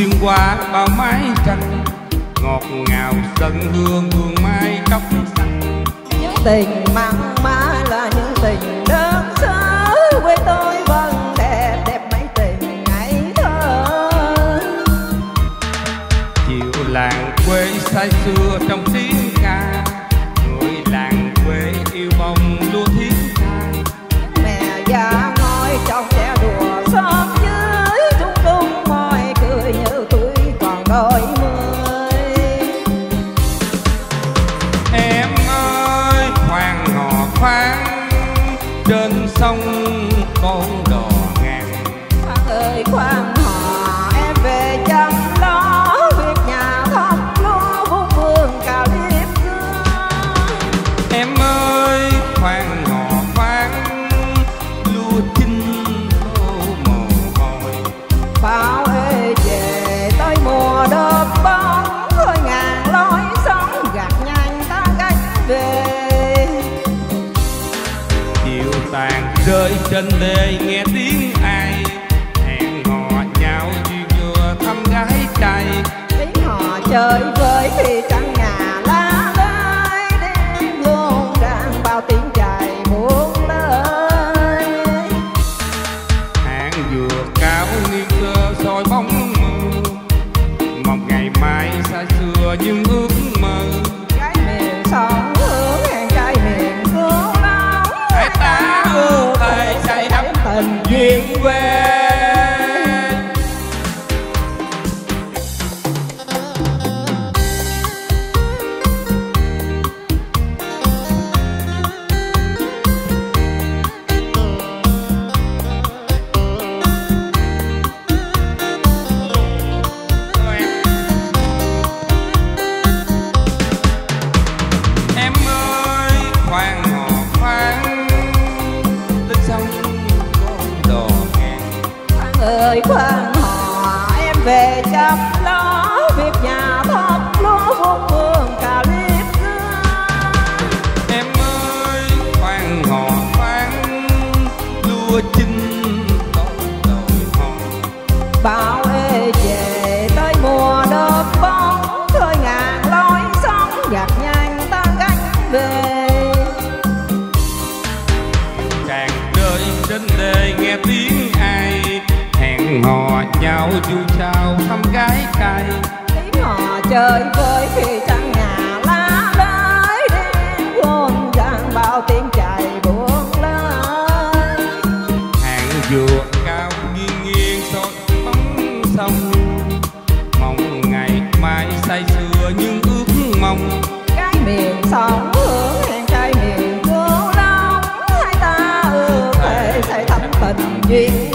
xuyên qua bao mái tranh ngọt ngào sân hương vườn mai cốc xanh. Những tình mặn mà là những tình đơn sơ quê tôi vẫn đẹp đẹp mấy tình ngày thơ. Chiều làng quê say xưa trong tiếng khoáng trên sông con đò ngang khoáng ơi khoáng rơi trên đê nghe tiếng ai. Hẹn hò nhau duyên vừa thăm gái trai. Tiếng hò chơi với khi căn nhà lá lơi Đêm luôn đang bao tiếng chài buông lời hàng vừa cao nghiêng cơ soi bóng mơ mong ngày mai xa xưa nhưng ước mơ Ơi khoan hò em về chăm lo Việc nhà thóc lúa vun vườn cà liếp em ơi khoan hò khoan. Lúa chín con đồi hòn Bao ê về tới mùa đơm bóng. Thôi ngàn lối sống gạt nhanh ta gánh về. Càng rơi trên đê nghe tiếng hẹn hò nhau vui sao thăm gái cay. Tiếng hò chơi với khi căn nhà lá lơi Đêm quên vang bao tiếng chài buông lời hàng dừa cao nghiêng nghiêng soi bóng sông. Mong ngày mai say sưa nhưng ước mong cái miền sông hướng hẹn trai miền cứu nóng hai ta ước thề. sẽ thắm tình duyên